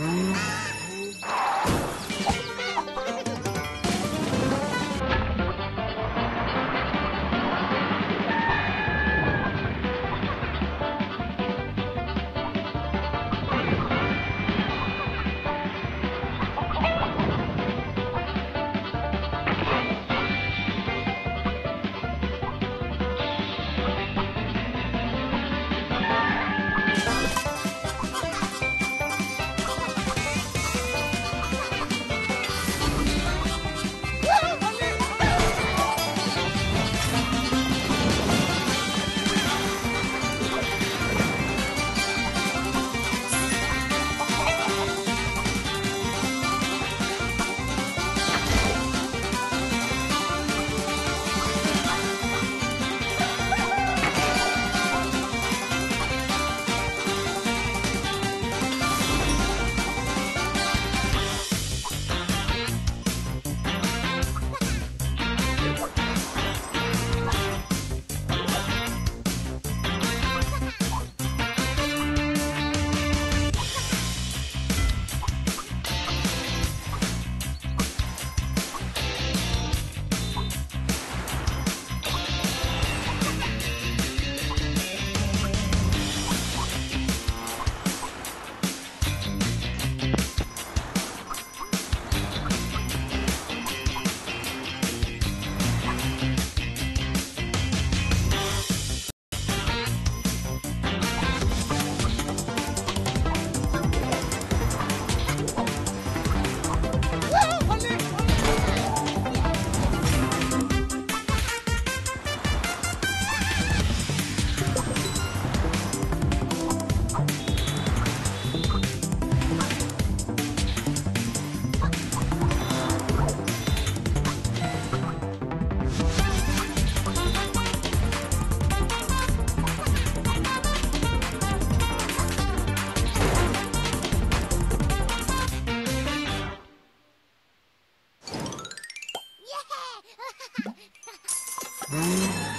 Mm-hmm. Hum.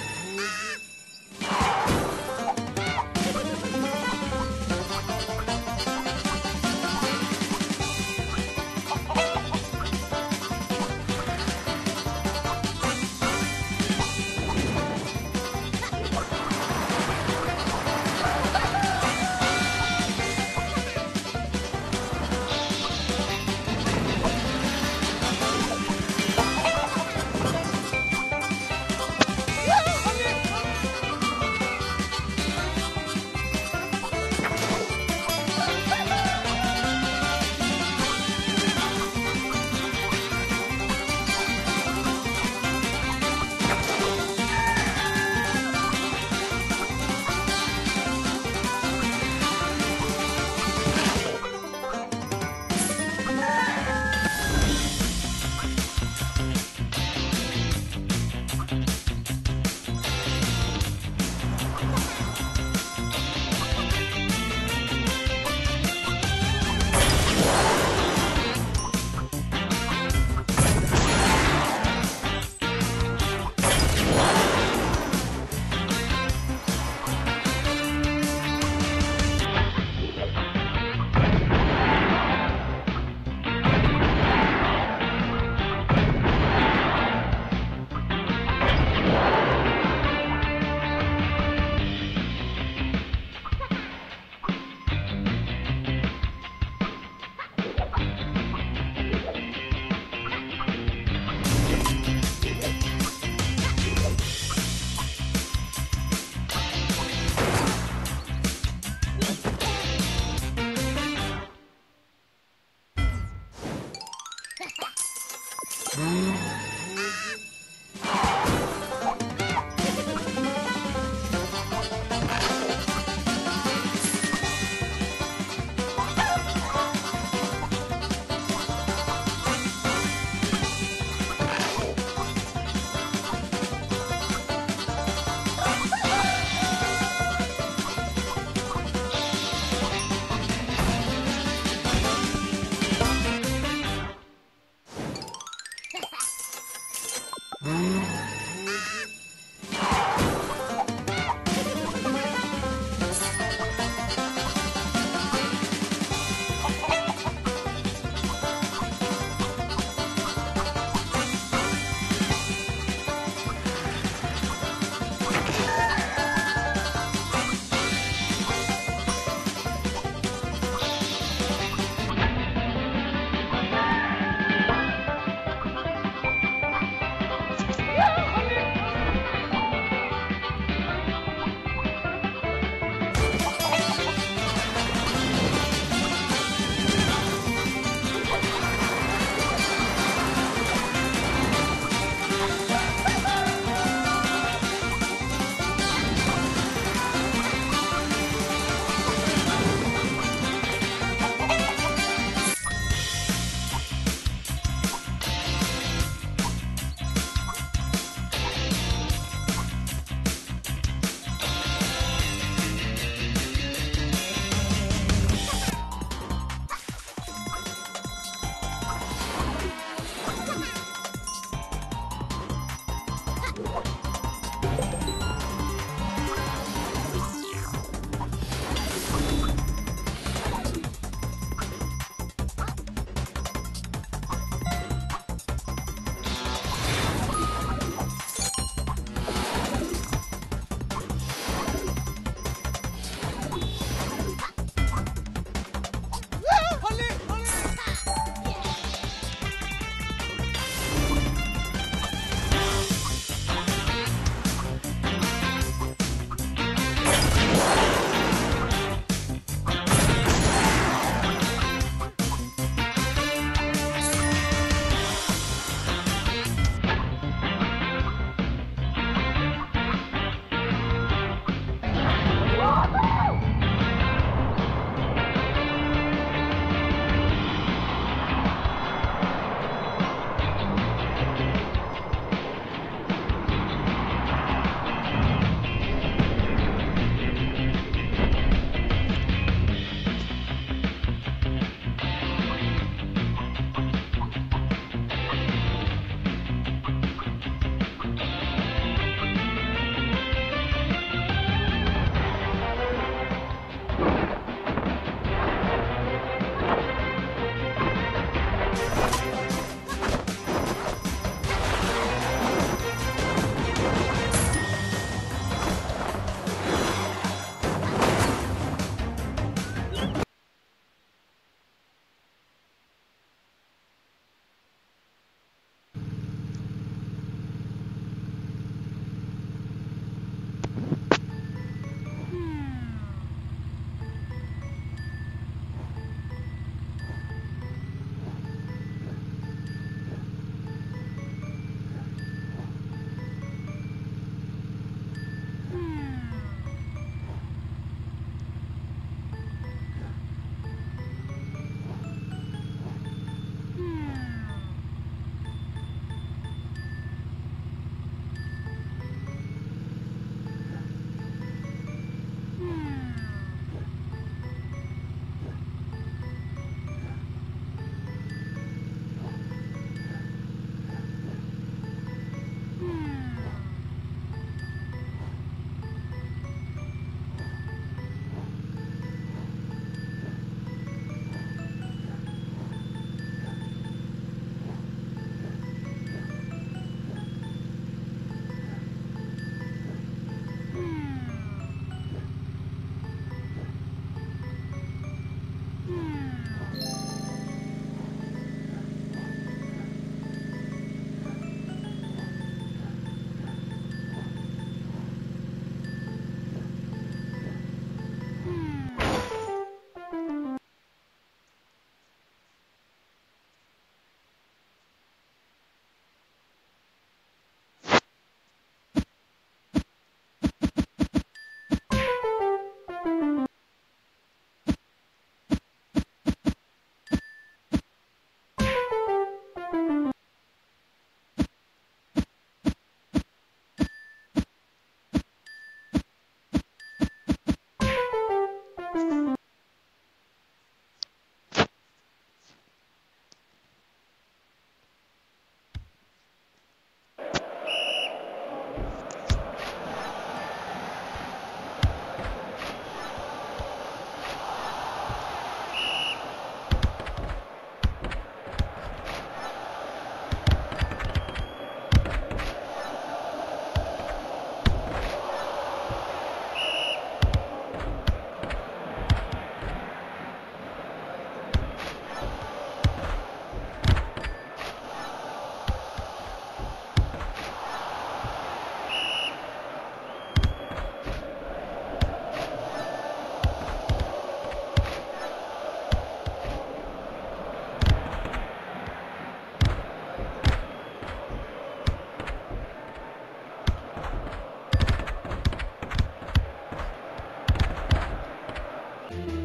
Bye.